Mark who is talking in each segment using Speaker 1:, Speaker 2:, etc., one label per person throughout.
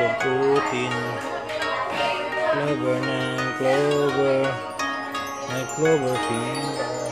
Speaker 1: Kukutin. Clover ng clover. May clover finger.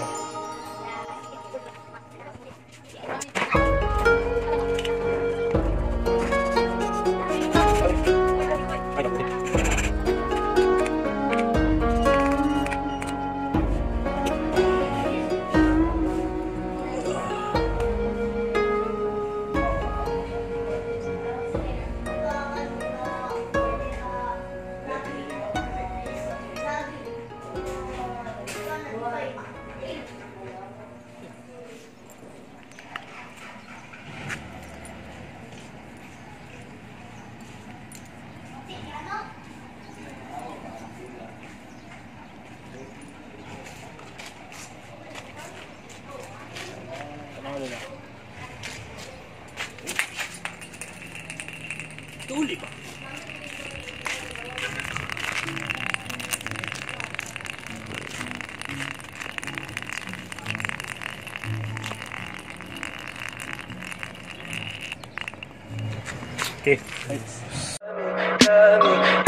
Speaker 1: Okay.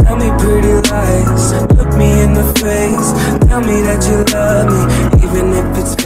Speaker 2: Tell me pretty lies, look me in the face. Tell me that you love me, even if it's.